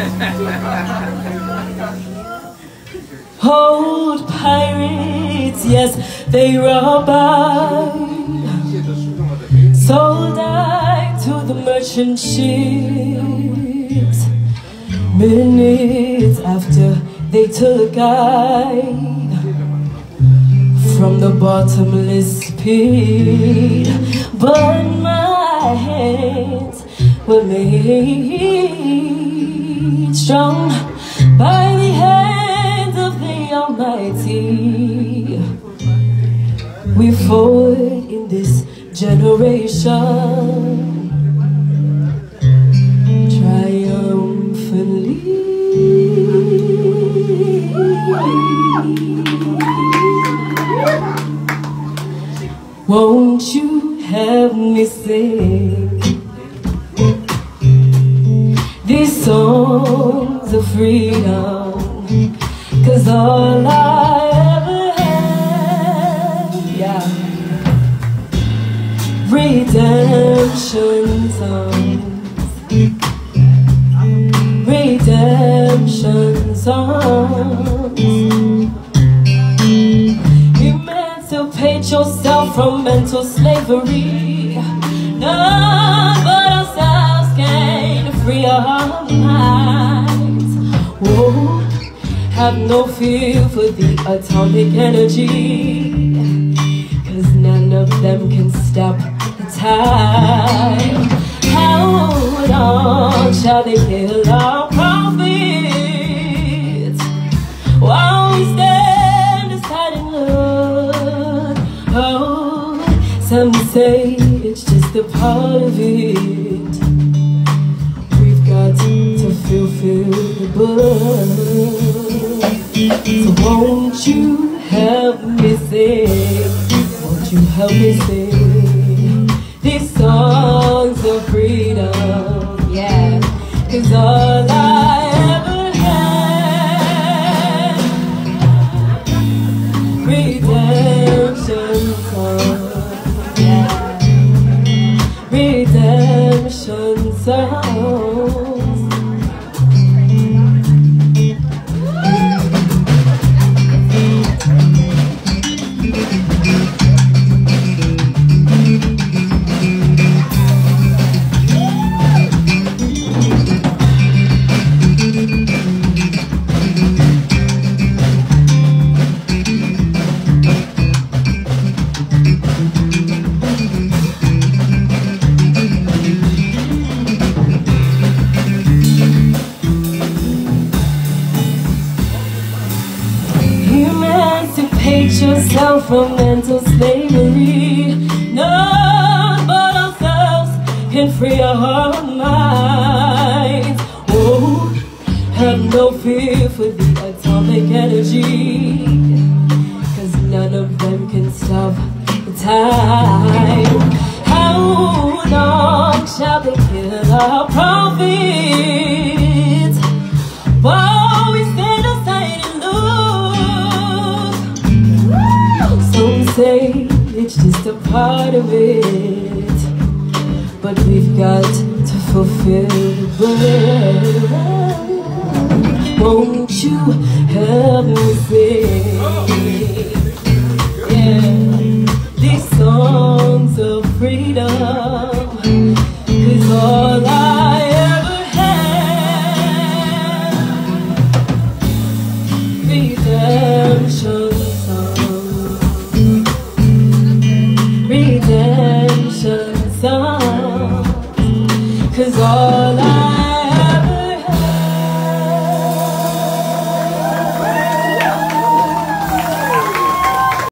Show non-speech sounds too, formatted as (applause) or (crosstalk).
(laughs) Old pirates, yes, they robbed by. Sold I to the merchant ships. Minutes after they took I from the bottomless pit, but my hands were made strong by the hand of the Almighty. We forward in this generation triumphantly. Won't you help me sing of freedom Cause all I ever had Yeah Redemption songs Redemption songs emancipate yourself from mental slavery. None but ourselves can free our minds. Have no fear for the atomic energy. Cause none of them can stop the time. How long shall they kill our prophets? While we stand aside and look Oh, some say it's just a part of it To fulfill the book So won't you help me sing? Won't you help me sing? These songs of freedom, yeah. Cause all I ever had. Redemption song, yeah. Redemption songs Emancipate yourself from mental slavery. None but ourselves can free our minds. Oh, have no fear for the atomic energy. Cause none of them can stop the time. How long shall they kill our prophets? A part of it But we've got to fulfill the Won't you help me all I